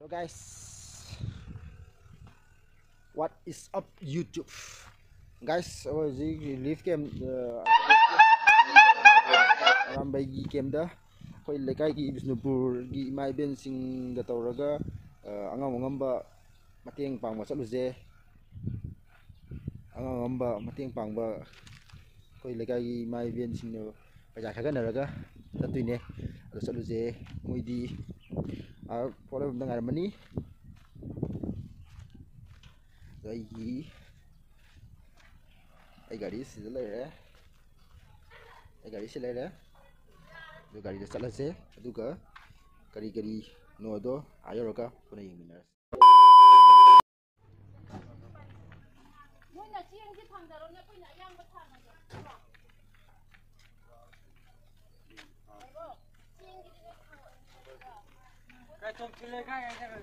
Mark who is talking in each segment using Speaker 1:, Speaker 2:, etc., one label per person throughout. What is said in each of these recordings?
Speaker 1: Hello guys, What is up, YouTube? Guys bây giờ relief game Ram bay gi game đó. Khoi lekai gi Bisnupur gi mai bên sing ga tawraga angam angam ba mateng pang ba chaluje angam angam ba mateng pang ba khoi lekai gi mai bên sing no paja khaga naraga tatui ne alo chaluje moi đi. Aku mendengar meni. तो ये ये गाड़ी से ले रहा है ये गाड़ी से ले रहा है जो गाड़ी से चला से अदुगा करी करी नो दो आयो रोका पुनः
Speaker 2: cái trông chile cái cái này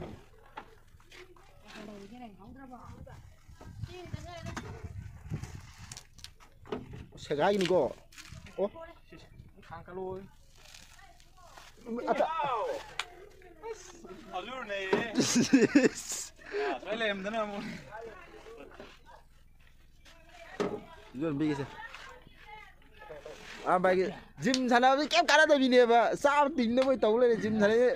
Speaker 2: cái này không ra bỏ
Speaker 1: 제가 이거 어? 강가로 아따
Speaker 3: 아루네
Speaker 1: 야
Speaker 3: 빨리 힘드나 뭐
Speaker 1: 이건 비기세 à bài gym thằng nào cái kém cả đó tao bị nè mà sao tính nó mới tấu lên gym thằng ấy.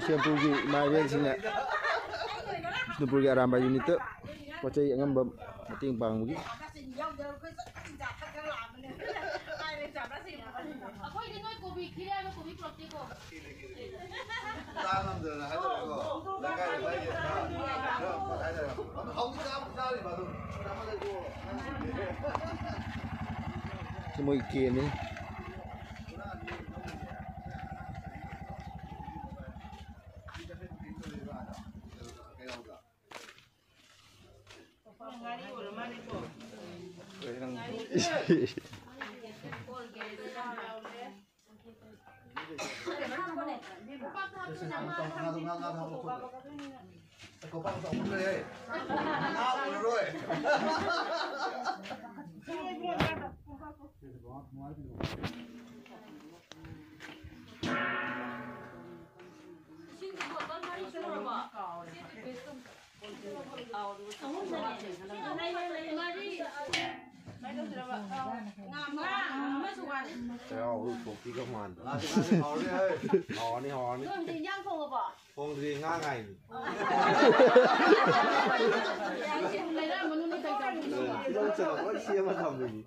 Speaker 2: Isian pergi
Speaker 1: mai ben sini. Tu pergi arah bayu ni tu. Pocai yang ngam bating ni.
Speaker 3: Bai unit
Speaker 2: đó. pa sai ngam ba tiếng
Speaker 4: bằng gi 아거
Speaker 2: Trời
Speaker 3: phục chi công hoàn
Speaker 4: Là chúng ta hò đi ơi Hò đi hò đi 그럼
Speaker 2: 이제 양봉을 봐.
Speaker 3: Phong gì ngã ngày
Speaker 2: 양심 내려면 눈이 더 있다. Đâu chờ có chia
Speaker 4: mà thầm
Speaker 3: gì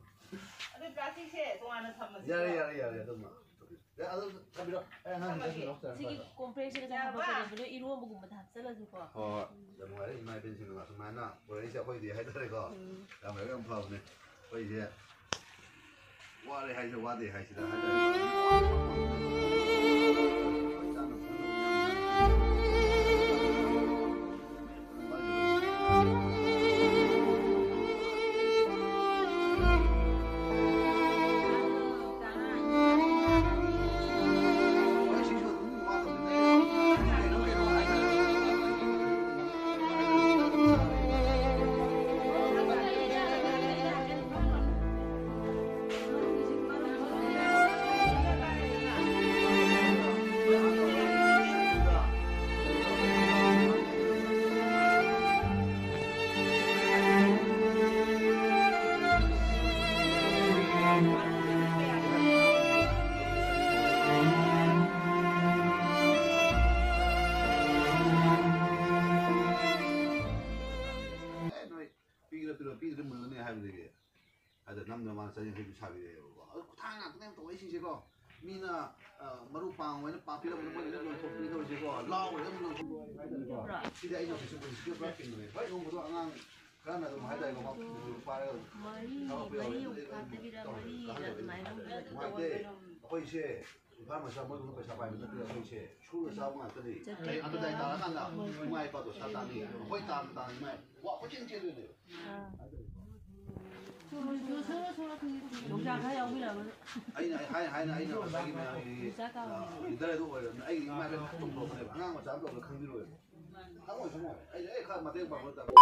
Speaker 5: 우리 플라스틱에 동안은 삼은
Speaker 4: Ra đây ra đây ra đây tôi mà Để ăn ăn đi đâu Em ăn đi đâu 지금
Speaker 6: 콤프레시가 좀 바꿔가지고 이루어 먹으면 다 잘라줄 거야.
Speaker 1: Ờ,
Speaker 4: giờ ngoài đấy mai bên sinh là mai nè, bữa đấy sẽ quay gì hay tới có, làm mấy cái ông phòng này, quay gì, qua đây hay sẽ qua đây hay sẽ hay đây. 삐 샤비되게 아들 남녀만 사진 샤비되요 어 타나 그냥 또 외신 제거 미나 어 마루빵 왜는 빠피라 보는 거 이런 거 토피도 제거 라고 이런 거 시대 이거 계속 보는 시대 브라킹 거네 왜 이런 거도 안 그러나 좀 하다 이거 막 빠르고
Speaker 6: 머리 머리 가뜩이라 머리가 많이 넘는 거
Speaker 4: 거의 이제 俺们上班都快下班了，不要回去。除了上班这里，哎，俺们在打干的，我爱搞多啥打的，会打不打的，我不进去的。ꯑꯩꯅ ꯍꯥꯏꯅ ꯍꯥꯏꯅ ꯑꯩꯅ ꯉꯁꯥꯏꯒꯤ ꯃꯌꯥꯝꯒꯤ ꯂꯤꯗꯔ ꯑꯗꯨ ꯑꯣꯏꯔꯕꯅꯤꯅ ꯑꯩꯒꯤ ꯏꯃꯥ ꯏꯄꯥ ꯇꯣꯡꯊꯣꯛꯄꯅꯦꯕ ꯑꯉꯥꯡ ꯃꯆꯥ ꯇꯧꯕꯗ ꯈꯪꯕꯤꯔꯣꯏꯕ ꯈꯪꯉꯣꯏ ꯈꯪꯉꯣꯏ ꯑꯩ ꯑꯩ ꯈꯔ ꯃꯇꯦꯡ ꯄꯥꯡꯕ ꯃꯇꯝꯗ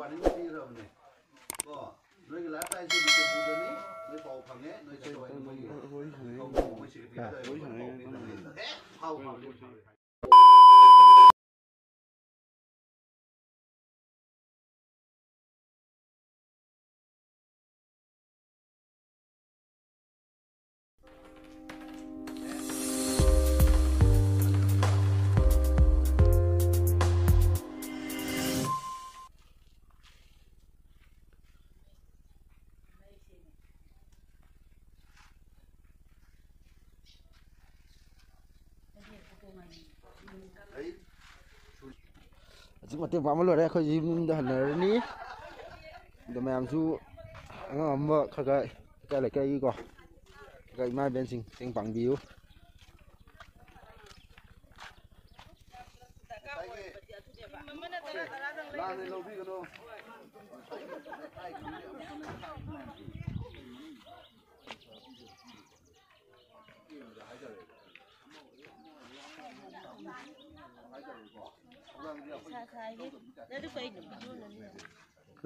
Speaker 4: วันที่เราเนี่ยก็ด้วยกันแล้วใต้ชื่อเป็นตัวนี้ด้วยปอกฝั่งนี้ด้วยช่วยมือเขาไม่ใช่เป็นเลยเขาเขาเผาเขา
Speaker 1: ꯍꯧꯖꯤꯛ ꯃꯇꯦꯡ ꯄꯥꯡꯕ ꯂꯣꯏꯔꯦ ꯑꯩꯈꯣꯏ ꯌꯨꯝꯗ ꯍꯟꯅꯔꯅꯤ ꯑꯗꯣ ꯃꯌꯥꯝꯁꯨ ꯑꯉꯝ ꯑꯉꯝꯕ ꯈꯔ ꯈꯔ ꯂꯩꯀꯥꯏ ꯂꯩꯀꯥꯏꯒꯤꯀꯣ ꯈꯔ ꯏꯃꯥ ꯏꯕꯦꯟꯁꯤꯡ ꯃꯇꯦꯡ ꯄꯥꯡꯕꯤꯌꯨ
Speaker 4: ꯂꯥꯟꯅ ꯂꯧꯕꯤꯒꯅꯨ ꯑꯗꯨ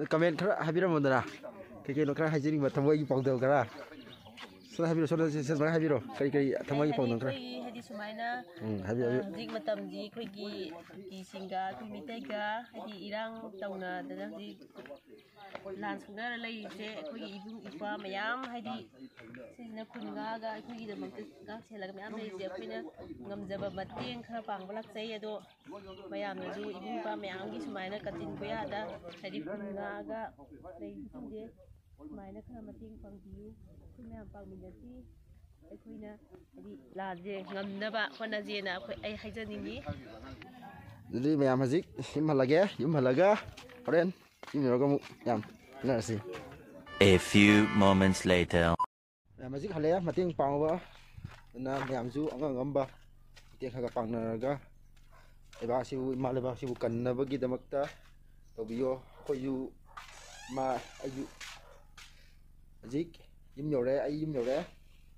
Speaker 1: comment khara habira mondana ke ke lokra hajiri ma thamoi pongdo kara sona habiro sona sona habiro kari kari thamoi pongdo kara
Speaker 6: ꯍꯥꯏꯗꯤ ꯁꯨꯃꯥꯏꯅ ꯎꯝ
Speaker 1: ꯍꯥꯏꯕꯤꯌꯨ ꯍꯥꯏꯕꯤꯌꯨ
Speaker 6: ꯍꯧꯖꯤꯛ ꯃꯇꯝꯗꯤ ꯑꯩꯈꯣꯏꯒꯤ ꯀꯨꯀꯤꯁꯤꯡꯒ ꯑꯩꯈꯣꯏ ꯃꯤꯇꯩꯒ ꯍꯥꯏꯗꯤ ꯏꯔꯥꯡ ꯇꯧꯅꯗꯅ ꯍꯧꯖꯤꯛ ꯂꯥꯟ ꯁꯣꯛꯅꯔ ꯂꯩꯔꯤꯁꯦ ꯑꯩꯈꯣꯏꯒꯤ ꯏꯕꯨꯡ ꯏꯄ꯭ꯋꯥ ꯃꯌꯥꯝ ꯍꯥꯏꯗꯤ ꯁꯤꯁꯤꯅ ꯈꯨꯟ ꯉꯥꯛꯑꯒ ꯑꯩꯈꯣꯏꯒꯤꯗꯃꯛꯇ ꯉꯥꯛ ꯁꯦꯜꯂꯒ ꯃꯌꯥꯝ ꯂꯩꯔꯤꯁꯦ ꯑꯩꯈꯣꯏꯅ
Speaker 4: ꯉꯝꯖꯕ
Speaker 6: ꯃꯇꯦꯡ ꯈꯔ ꯄꯥꯡꯕ ꯂꯥꯛꯆꯩ ꯑꯗꯣ
Speaker 4: ꯃꯌꯥꯝꯅꯁꯨ ꯏꯕꯨꯡ ꯏꯄ꯭ꯋꯥ ꯃꯌꯥꯝꯒꯤ
Speaker 6: ꯁꯨꯃꯥꯏꯅ ꯀꯥꯆꯤꯟ ꯀꯣꯏꯌꯥꯗ ꯍꯥꯏꯗꯤ ꯈꯨꯟ ꯉꯥꯛꯑꯒ ꯂꯩꯔꯤꯁꯤꯡꯁꯦ ꯁꯨꯃꯥꯏꯅ ꯈꯔ ꯃꯇꯦꯡ ꯄꯥꯡꯕꯤꯌꯨ ꯑꯩꯈꯣꯏ ꯃꯌꯥꯝ ꯄꯥꯡꯃꯤꯟꯅꯁꯤ ꯑꯩꯈꯣꯏꯅ ꯍꯥꯏꯗꯤ ꯂꯥꯟꯁꯦ ꯉꯝꯅꯕ ꯍꯣꯠꯅꯖꯦꯅ ꯑꯩꯈꯣꯏ ꯑꯩ ꯍꯥꯏꯖꯅꯤꯡꯉꯤ
Speaker 1: ꯑꯗꯨꯗꯤ ꯃꯌꯥꯝ ꯍꯧꯖꯤꯛ ꯌꯨꯝ ꯍꯜꯂꯒꯦ ꯌꯨꯝ ꯍꯜꯂꯒ ꯍꯣꯔꯦꯟ ꯌꯨꯝ ꯌꯧꯔꯒ ꯑꯃꯨꯛ ꯌꯥꯝ ꯈꯟꯅꯔꯁꯤ
Speaker 7: A few moments later.
Speaker 1: ꯃꯌꯥꯝ ꯍꯧꯖꯤꯛ ꯍꯜꯂꯛꯑꯦ ꯃꯇꯦꯡ ꯄꯥꯡꯕ ꯑꯗꯨꯅ ꯃꯌꯥꯝꯁꯨ ꯑꯉꯝ ꯑꯉꯝꯕ ꯃꯇꯦꯡ ꯈꯔ ꯈꯔ ꯄꯥꯡꯅꯔꯒ ꯂꯩꯕꯥꯛꯁꯤꯕꯨ ꯏꯃꯥ ꯂꯩꯕꯥꯛꯁꯤꯕꯨ ꯀꯟꯅꯕꯒꯤꯗꯃꯛꯇ ꯇꯧꯕꯤꯌꯣ ꯑꯩꯈꯣꯏꯁꯨ ꯏꯃꯥ ꯑꯩꯁꯨ ꯍꯧꯖꯤꯛ ꯌꯨꯝ ꯌꯧꯔꯦ ꯑꯩ ꯌꯨꯝ ꯌꯧꯔꯦ